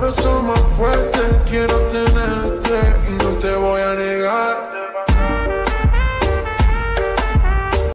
corazón más fuerte. Quiero tenerte y no te voy a negar.